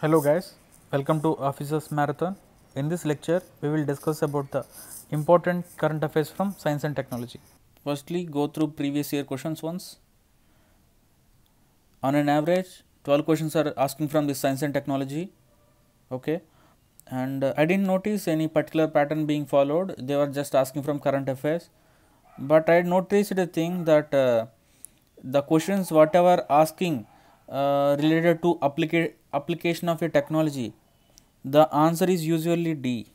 Hello guys, welcome to Officers Marathon. In this lecture, we will discuss about the important current affairs from science and technology. Firstly, go through previous year questions once. On an average, 12 questions are asking from this science and technology. Okay, and uh, I didn't notice any particular pattern being followed. They were just asking from current affairs, but I noticed a thing that uh, the questions whatever asking uh, related to applica- application of a technology the answer is usually d.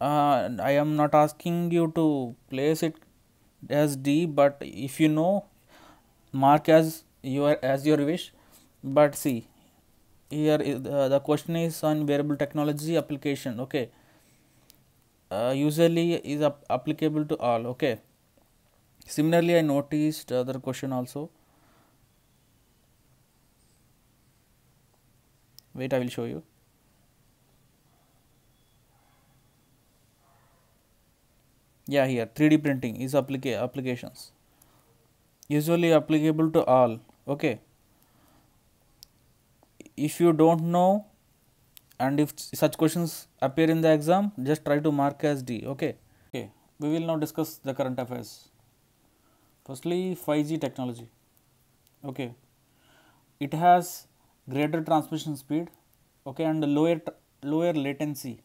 Uh, i am not asking you to place it as d but if you know mark as your as your wish. But see here is, uh, the question is on wearable technology application okay? Uh, usually is ap- applicable to all okay? Similarly i noticed other question also wait i will show you. Yeah here 3d printing is applica- applications. Usually applicable to all okay? If you don't know and if such questions appear in the exam just try to mark as d okay? Okay we will now discuss the current affairs. Firstly 5g technology okay? It has greater transmission speed okay and lower lower latency.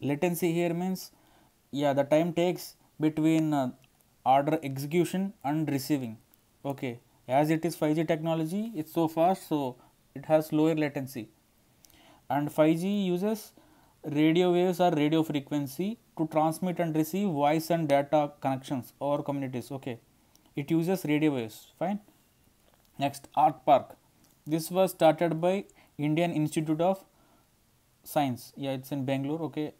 Latency here means yeah the time takes between uh, order execution and receiving okay. As it is 5g technology it's so fast so it has lower latency. And 5g uses radio waves or radio frequency to transmit and receive voice and data connections over communities okay. It uses radio waves fine. Next art park this was started by indian institute of science. Yeah it's in bangalore okay.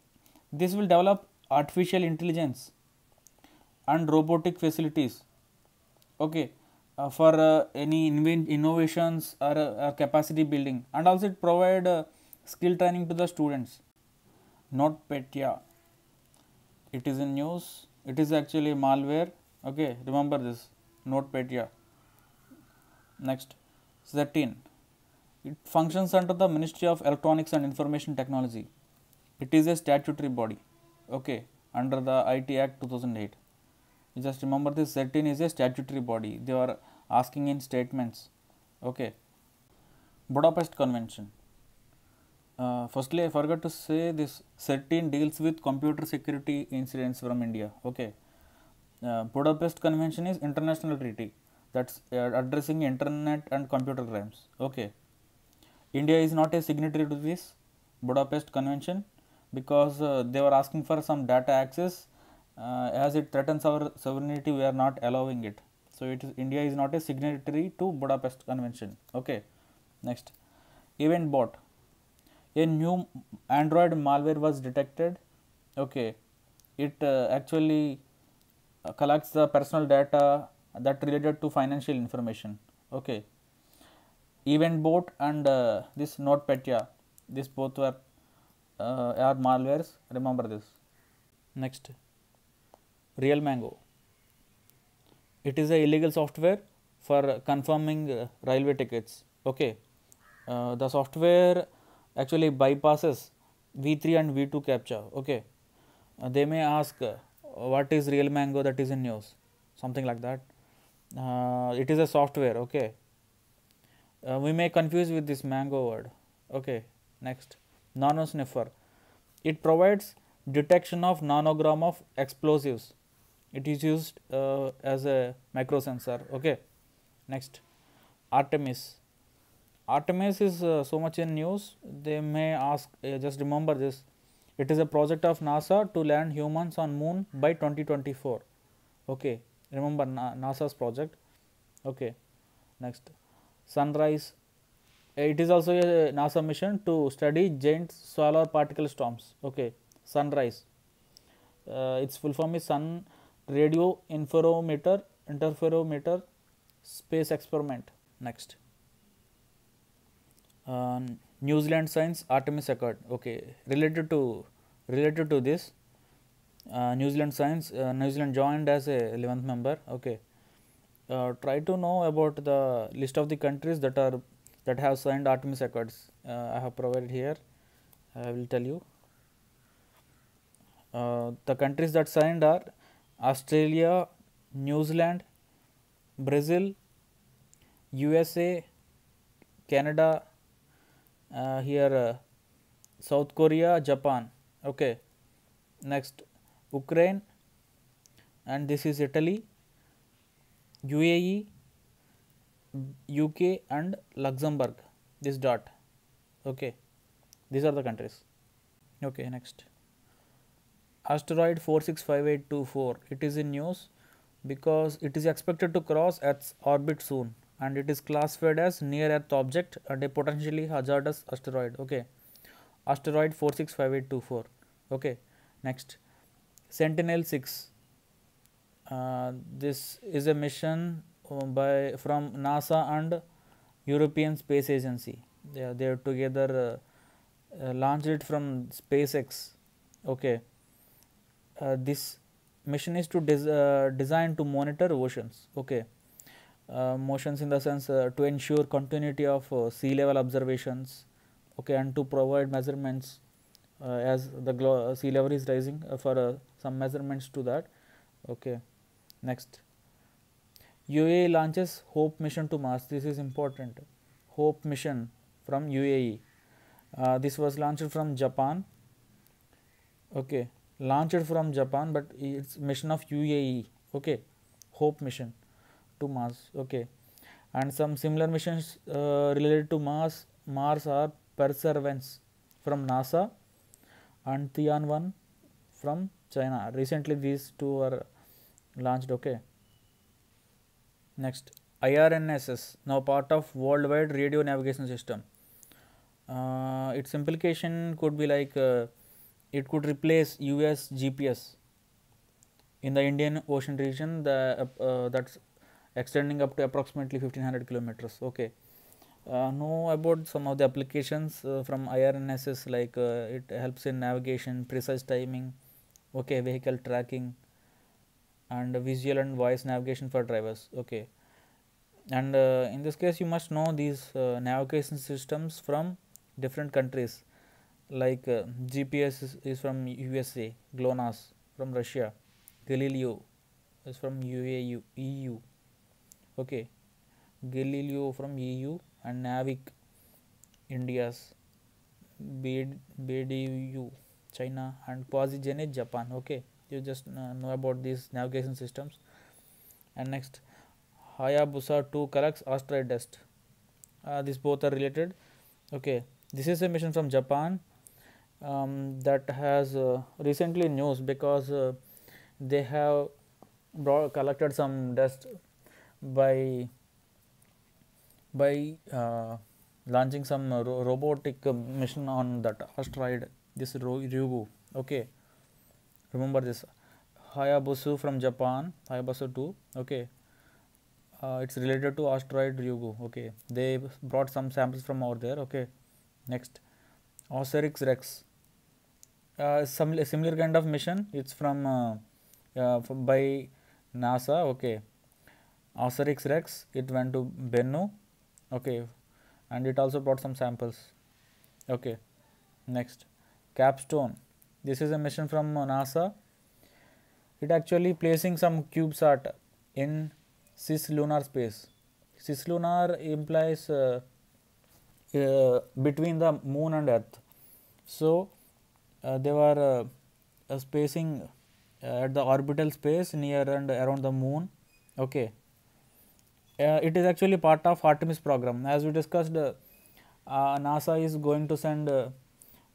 This will develop artificial intelligence and robotic facilities okay uh, for uh, any innovations or, uh, capacity building. And also it provide uh, skill training to the students. Notpetya it is in news. It is actually malware okay. Remember this. Notpetya next CERT-In it functions under the ministry of electronics and information technology. It is a statutory body okay under the it act 2008 you just remember this CERT-In is a statutory body. They are asking in statements okay. Budapest convention. Uh, firstly i forgot to say this CERT-In deals with computer security incidents from india okay. Uh, budapest convention is international treaty that's uh, addressing internet and computer crimes. Okay. India is not a signatory to this budapest convention because uh, they were asking for some data access. Uh, as it threatens our sovereignty we are not allowing it. So it is india is not a signatory to budapest convention. Okay. Next. Event bot. A new android malware was detected. Okay. It uh, actually uh, collects the personal data that related to financial information. Okay. Event bot and uh, this notpetya this both were uh, are malwares. Remember this. Next. Real mango. It is a illegal software for confirming uh, railway tickets. Okay. Uh, the software actually bypasses v3 and v2 captcha okay. Uh, they may ask uh, what is real mango that is in news? Something like that uh, it is a software okay. Uh, we may confuse with this mango word okay next. Nano sniffer it provides detection of nanogram of explosives. It is used uh, as a micro sensor okay next. Artemis. Artemis is uh, so much in news they may ask uh, just remember this. It is a project of nasa to land humans on moon by 2024 okay remember Na- nasa's project? Okay next. Sunrise. It is also a nasa mission to study giant solar particle storms. Okay sunrise. Uh, its full form is sun radio interferometer interferometer space experiment. Next. Uh, new zealand science artemis accord. Okay related to related to this new zealand science uh, new zealand joined as a 11th member okay uh, try to know about the list of the countries that are that have signed Artemis Accords. Uh, I have provided here. I will tell you. Uh, the countries that signed are Australia, New Zealand, Brazil, USA, Canada, uh, here uh, South Korea, Japan. Okay. Next, Ukraine, and this is Italy, UAE, UK, and Luxembourg. This dot. Okay. These are the countries. Okay. Next asteroid 465824 it is in news because it is expected to cross Earth's orbit soon and it is classified as near Earth object and a potentially hazardous asteroid. Okay, asteroid 465824. Okay, next Sentinel 6. Uh, this is a mission uh, by from NASA and European Space Agency. They are, they are together uh, uh, launched it from SpaceX. Okay uh, this mission is to des uh, design to monitor oceans okay uh, motions in the sense uh, to ensure continuity of uh, sea level observations okay and to provide measurements uh, as the sea level is rising for some measurements to that okay next UAE launches hope mission to mars this is important hope mission from UAE this was launched from japan okay launched from Japan, but it's mission of UAE. Okay, Hope mission to Mars. Okay, and some similar missions uh, related to Mars. Mars are Perseverance from NASA and Tianwen from China. Recently, these two are launched. Okay. Next, IRNSS now part of Worldwide Radio Navigation System. Uh, its implication could be like uh, it could replace US GPS in the Indian Ocean region the uh, that's extending up to approximately 1500 kilometers okay uh, know about some of the applications uh, from IRNSS like uh, it helps in navigation precise timing okay vehicle tracking and visual and voice navigation for drivers. Okay. And uh, in this case you must know these uh, navigation systems from different countries. Like uh, GPS is, is, from USA, GLONASS from Russia, Galileo is from UAU, EU, okay, Galileo from EU and Navic India's BeiDou China and Quasi Japan, okay, you just uh, know about these navigation systems. And next Hayabusa 2 collects asteroid dust, uh, these both are related, okay, this is a mission from Japan um, that has uh, recently news because uh, they have brought, collected some dust by by uh, launching some ro robotic mission on that asteroid this Ryugu okay? Remember this. Hayabusa from Japan Hayabusa 2 okay? Uh, it's related to asteroid Ryugu okay? They brought some samples from over there okay? Next. Osiris Rex. Uh, some similar kind of mission. It's from, uh, uh, from by NASA okay? Osiris Rex it went to Bennu okay? And it also brought some samples okay? Next capstone. This is a mission from NASA. It actually placing some CubeSat in cislunar space. Cislunar implies uh, uh, between the moon and earth. So uh, they were uh, spacing uh, at the orbital space near and around the moon. Okay. It is actually part of artemis program. As we discussed nasa is going to send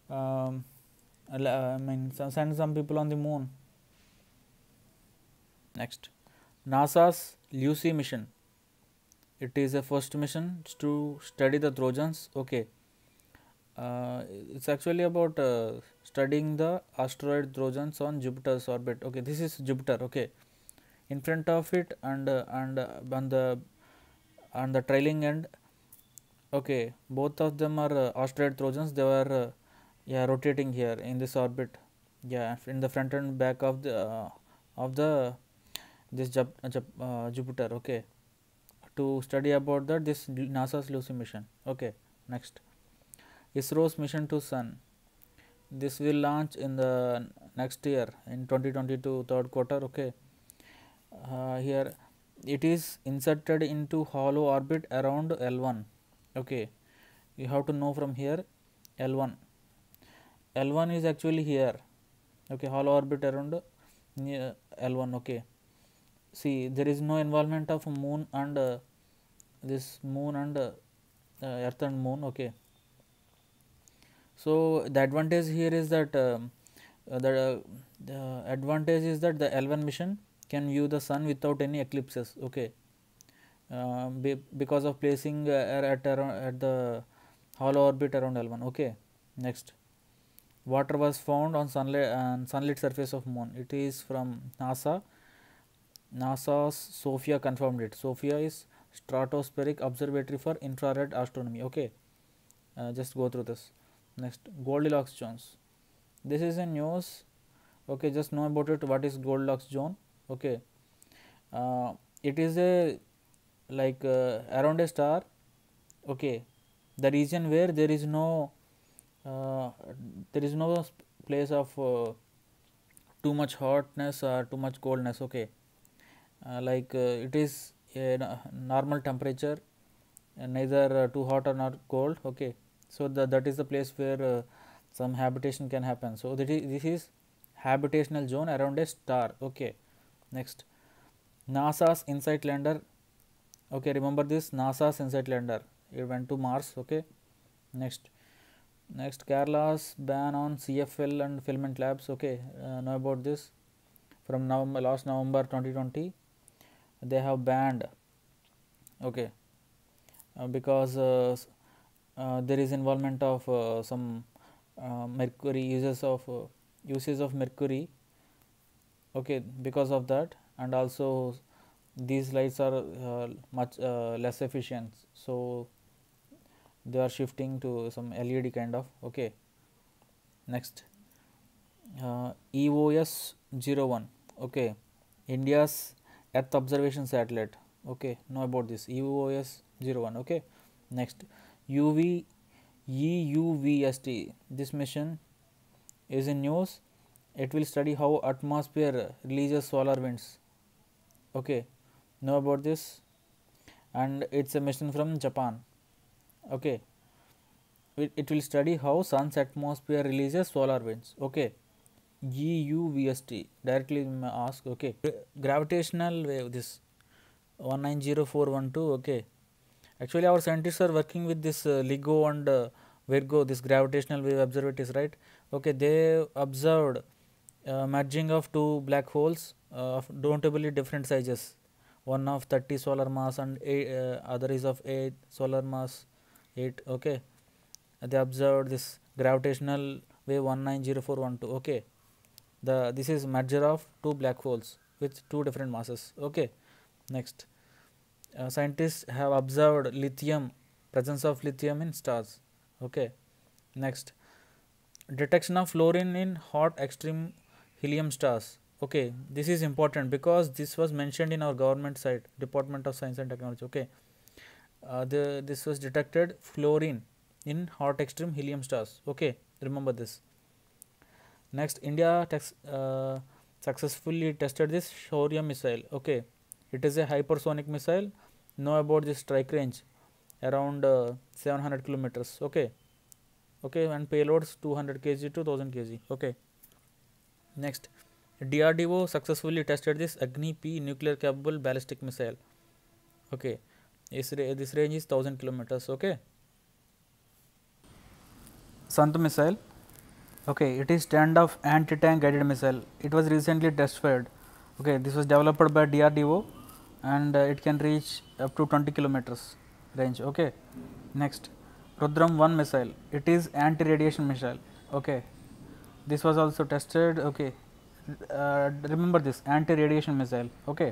um, I mean send some people on the moon. Next. NASA's Lucy mission. It is a first mission. To study the trojans. Okay. Uh, it's actually about uh, studying the asteroid trojans on jupiter's orbit. Okay this is jupiter. Okay. In front of it and uh, and uh, on the on the trailing end. Okay. Both of them are uh, asteroid trojans. They were uh, yeah rotating here in this orbit yeah in the front and back of the uh, of the this Jup, uh, Jup, uh, jupiter okay to study about that this NASA's Lucy mission. Okay, next ISRO's mission to Sun. This will launch in the next year in 2022 third quarter. Okay, uh, here it is inserted into halo orbit around L1. Okay, you have to know from here L1. L1 is actually here. Okay, halo orbit around near L1. Okay, see there is no involvement of moon and uh, this moon and uh, earth and moon okay. So the advantage here is that um, uh, the, the advantage is that the L1 mission can view the sun without any eclipses okay. Uh, be, because of placing uh, at at the halo orbit around L1 okay. Next water was found on sunlit uh, sunlit surface of moon. It is from NASA. NASA's SOFIA confirmed it. SOFIA is stratospheric observatory for infrared astronomy. Okay uh, just go through this. Next Goldilocks zones. This is a news. Okay just know about it. What is Goldilocks zone? Okay uh, it is a like uh, around a star. Okay the region where there is no there is no place of uh, too much hotness or too much coldness okay. Uh, like uh, it is a normal temperature neither too hot or not cold okay. So the, that is the place where some habitation can happen. So that is, this is habitational zone around a star okay. Next. NASA's InSight lander. Okay remember this? NASA's InSight lander. It went to Mars okay. Next next Kerala's ban on CFL and filament labs. Okay uh, know about this? From November last November 2020 they have banned. Okay uh, because uh, uh there is involvement of uh, some uh, mercury uses of uses of mercury. Okay because of that and also these lights are much less efficient. So they are shifting to some led kind of okay. Next. Uh, eos 01 okay. India's earth observation satellite okay. Know about this eos 01 okay. Next. Uv euvst this mission is in news. It will study how atmosphere releases solar winds okay. Know about this? And it's a mission from japan okay. It, it will study how sun's atmosphere releases solar winds. Okay. EUVST directly ask. Okay. Gravitational wave this 190412 okay. Actually our scientists are working with this uh, LIGO and uh, Virgo this gravitational wave observatories right? Okay. They observed uh, merging of two black holes uh, of notably different sizes. One of 30 solar mass and eight, uh, other is of 8 solar mass 8 okay? They observed this gravitational wave 190412 okay? The this is merger of two black holes with two different masses okay? Next. Uh, scientists have observed lithium presence of lithium in stars okay? Next. Detection of fluorine in hot extreme helium stars okay? This is important because this was mentioned in our government site department of science and technology okay uh, the this was detected fluorine in hot extreme helium stars. Okay remember this. Next india tex, uh, successfully tested this shaurya missile. Okay it is a hypersonic missile. Know about this strike range? Around uh, 700 kilometers. Okay. Okay and payloads 200 kg to 1000 kg. Okay. Next, DRDO successfully tested this Agni P nuclear capable ballistic missile. Okay, इस रे, this range is thousand kilometres okay SANT missile okay it is stand off anti tank guided missile it was recently test fired okay this was developed by D R D O and it can reach up to twenty kilometres range okay next Rudram one missile it is anti radiation missile okay this was also tested okay remember this anti radiation missile okay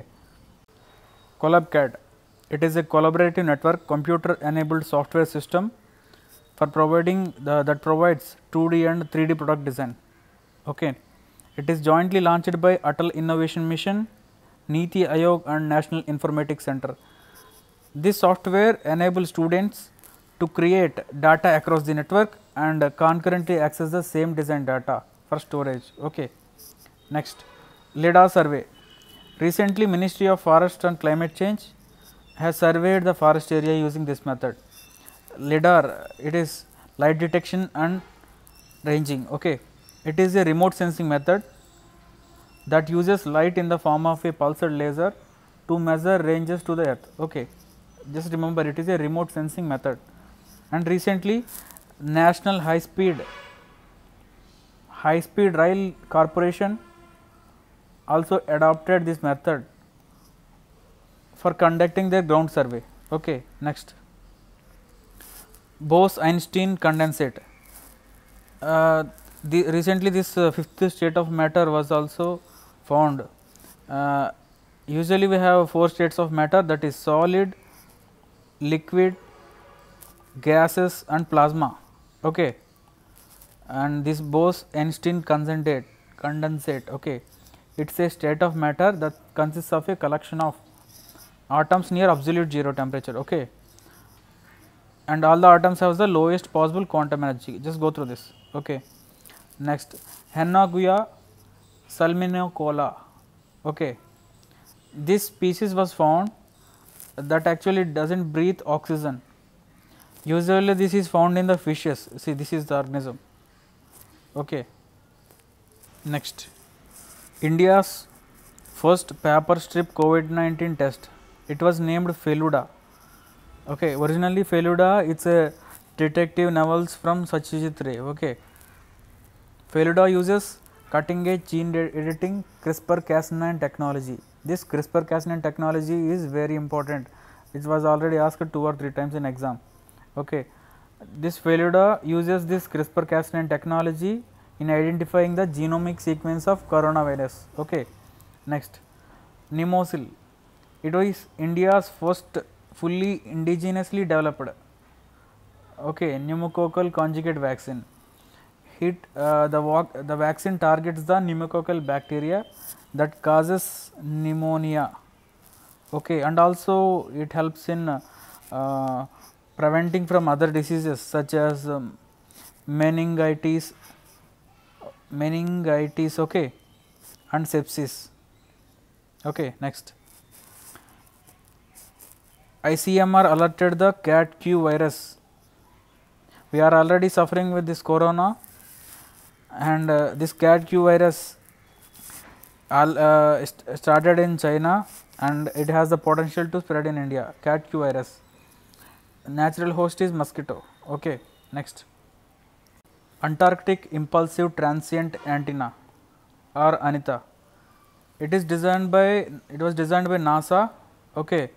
कोलब कैट it is a collaborative network computer enabled software system for providing the that provides 2d and 3d product design okay it is jointly launched by atal innovation mission niti aayog and national informatics center This software enables students to create data across the network and concurrently access the same design data for storage. Okay. Next, LIDAR survey. Recently, Ministry of Forest and Climate Change has surveyed the forest area using this method. LIDAR, it is light detection and ranging. Okay. It is a remote sensing method that uses light in the form of a pulsed laser to measure ranges to the earth. Okay. Just remember it is a remote sensing method and recently National High Speed High Speed Rail Corporation also adopted this method for conducting their ground survey. Okay. Next, Bose-Einstein condensate. Uh, the recently this uh, fifth state of matter was also found. Uh, usually we have four states of matter that is solid, liquid, gases and plasma. Okay. And this Bose-Einstein condensate, condensate okay. it is a state of matter that consists of a collection of atoms near absolute zero temperature. Okay. And all the atoms have the lowest possible quantum energy, just go through this. Okay. Next, Henneguya salminicola. Okay. This species was found that actually does not breathe oxygen. Usually this is found in the fishes, see this is the organism. Okay. Next, India's first paper strip COVID 19 test, it was named Feluda. Okay. Originally Feluda, it is a detective novels from Satyajit Ray. Okay. Feluda uses cutting edge gene editing CRISPR Cas9 technology. This CRISPR Cas9 technology is very important. It was already asked two or three times in exam. Okay. This Feluda uses this CRISPR Cas9 technology in identifying the genomic sequence of coronavirus. Okay. Next, Pneumosil. It was India's first fully indigenously developed okay, pneumococcal conjugate vaccine it uh, the, the vaccine targets the pneumococcal bacteria that causes pneumonia okay, and also it helps in uh, preventing from other diseases such as um, meningitis meningitis okay, and sepsis. Okay, next. ICMR alerted the Cat Que virus. We are already suffering with this corona and uh, this Cat Que virus all, uh, st started in China and it has the potential to spread in India, Cat Que virus. Natural host is mosquito. Okay. Next, Antarctic Impulsive Transient Antenna or ANITA. It is designed by, it was designed by NASA. Okay.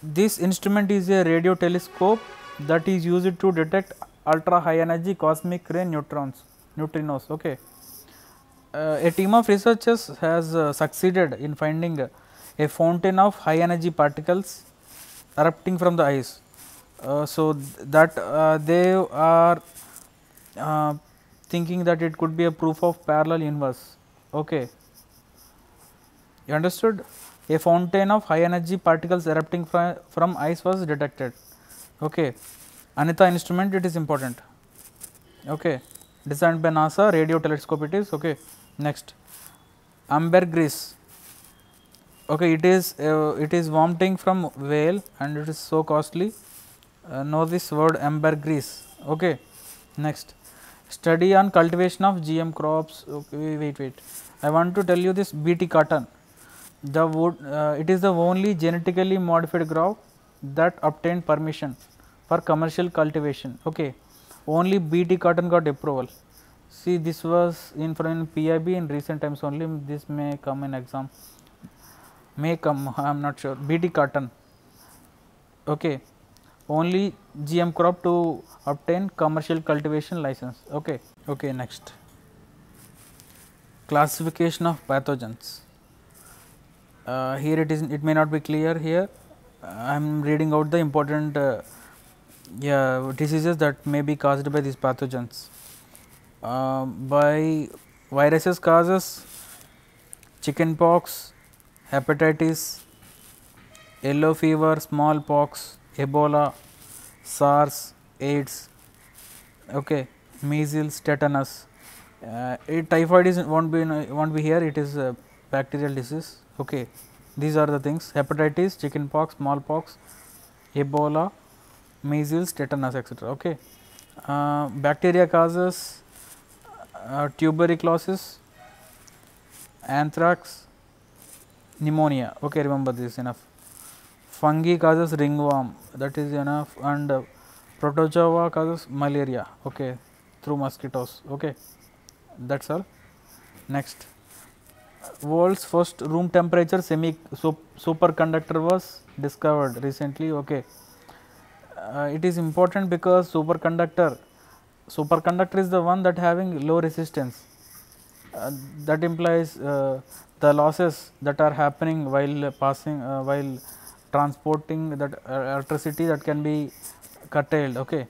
This instrument is a radio telescope that is used to detect ultra high energy cosmic ray neutrons, neutrinos. Okay. Uh, a team of researchers has uh, succeeded in finding a fountain of high energy particles erupting from the ice. Uh, so, th that uh, they are uh, thinking that it could be a proof of parallel universe. Okay. You understood? A fountain of high energy particles erupting from, from ice was detected. Okay. Anita instrument it is important. Okay. Designed by NASA radio telescope it is. Okay. Next. Ambergris okay it is uh, it is vomiting from whale and it is so costly uh, know this word ambergris okay next study on cultivation of gm crops okay wait wait i want to tell you this bt cotton the wood uh, it is the only genetically modified crop that obtained permission for commercial cultivation. Okay. Only bt cotton got approval. See this was in from pib in recent times only. This may come in exam. May come I am not sure. BT cotton. Okay. Only GM crop to obtain commercial cultivation license. Okay. Okay next. Classification of pathogens uh, here it is it may not be clear here I am reading out the important uh, yeah diseases that may be caused by these pathogens uh, by viruses causes chicken pox hepatitis, yellow fever, smallpox, Ebola, SARS, AIDS, okay, measles, tetanus. Uh, typhoid is won't be won't be here. It is a bacterial disease. Okay, these are the things: hepatitis, chickenpox, smallpox, Ebola, measles, tetanus, etc. Okay, uh, bacteria causes uh, tuberculosis, anthrax, pneumonia. Okay, remember this enough. Fungi causes ringworm. That is enough. And uh, protozoa causes malaria. Okay, through mosquitoes. Okay, that's all. Next, world's first room temperature semi superconductor was discovered recently. Okay, uh, it is important because superconductor superconductor is the one that having low resistance. Uh, that implies uh, the losses that are happening while passing uh, while transporting that uh, electricity that can be curtailed okay.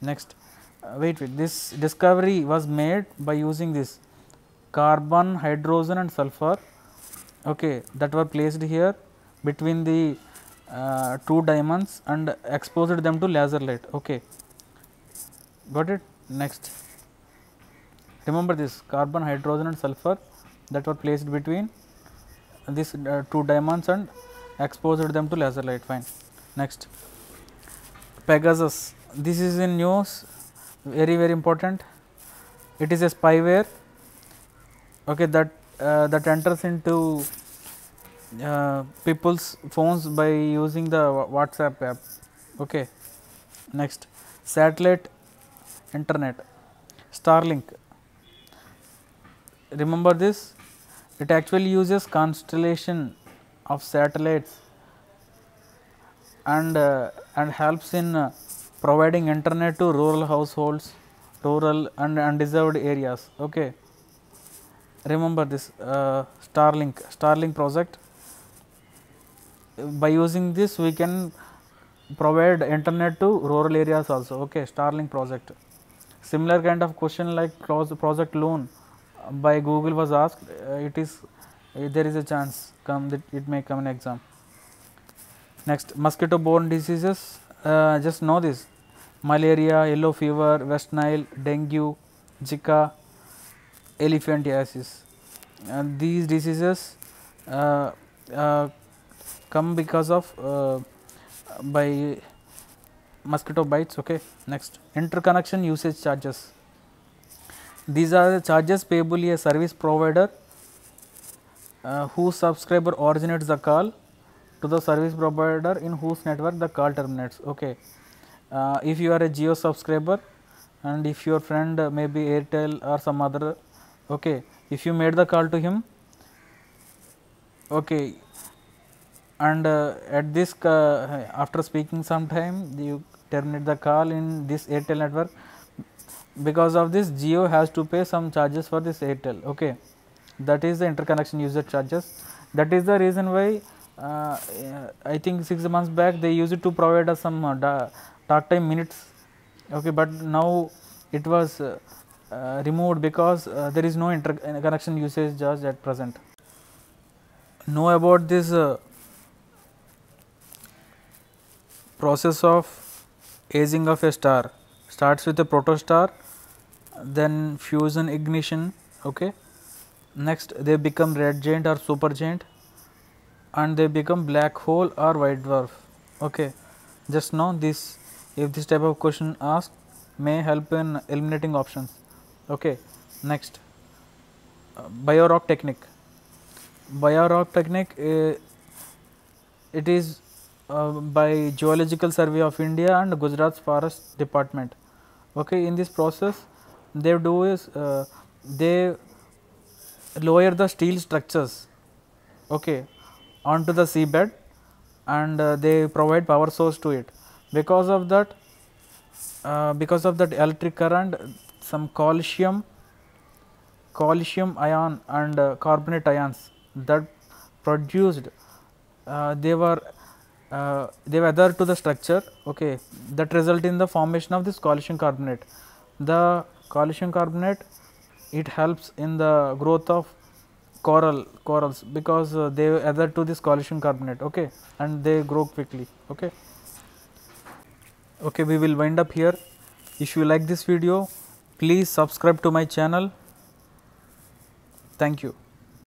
Next uh, wait wait this discovery was made by using this carbon hydrogen and sulfur. Okay that were placed here between the uh, two diamonds and exposed them to laser light. Okay. Got it? Next. Remember this carbon hydrogen and sulfur that were placed between these uh, two diamonds and exposed them to laser light. Fine. Next. Pegasus. This is in news. Very very important. It is a spyware okay that uh, that enters into uh, people's phones by using the whatsapp app. Okay next. Satellite internet. Starlink. Remember this? It actually uses constellation of satellites and uh, and helps in uh, providing internet to rural households rural and undeserved areas. Okay remember this uh, starlink starlink project. By using this we can provide internet to rural areas also. Okay starlink project. Similar kind of question like project Loon. By google was asked uh, it is uh, there is a chance come that it may come in exam. Next mosquito borne diseases. Uh, just know this. Malaria yellow fever west nile dengue zika elephantiasis and these diseases uh, uh, come because of uh, by mosquito bites okay? Next. Interconnection usage charges. These are the charges payable a service provider uh, whose subscriber originates the call to the service provider in whose network the call terminates okay? Uh, if you are a Jio subscriber and if your friend uh, may be airtel or some other okay if you made the call to him okay and uh, at this uh, after speaking some time you terminate the call in this airtel network. Because of this Jio has to pay some charges for this airtel okay. That is the interconnection user charges. That is the reason why uh, i think 6 months back they used to provide us some uh, talk time minutes okay but now it was uh, uh removed because uh, there is no interconnection usage just at present. Know about this uh, process of aging of a star. Starts with a protostar then fusion ignition okay? Next they become red giant or super giant and they become black hole or white dwarf okay? Just know this if this type of question asked may help in eliminating options okay next. Uh, biorock technique. Biorock technique uh, it is uh, by geological survey of india and gujarat's forest department. Okay in this process they do is uh, they lower the steel structures okay, onto the seabed and uh, they provide power source to it. Because of that, uh, because of that electric current, some calcium, calcium ion and uh, carbonate ions that produced, uh, they were uh, they were there to the structure okay, that result in the formation of this calcium carbonate. The calcium carbonate it helps in the growth of coral corals because uh, they adhere to this calcium carbonate okay and they grow quickly okay okay we will wind up here if you like this video please subscribe to my channel. Thank you